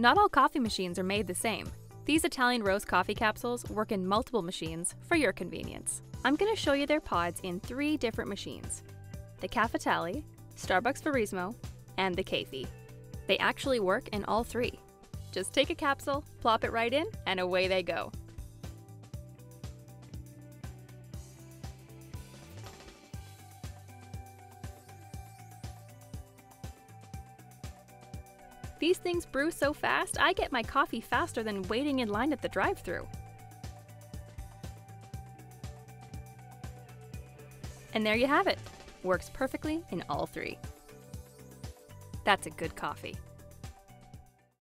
Not all coffee machines are made the same. These Italian roast coffee capsules work in multiple machines for your convenience. I'm going to show you their pods in three different machines. The CaffItaly, Starbucks Verismo, and the K-Fee. They actually work in all three. Just take a capsule, plop it right in, and away they go. These things brew so fast, I get my coffee faster than waiting in line at the drive through And there you have it. Works perfectly in all three. That's a good coffee.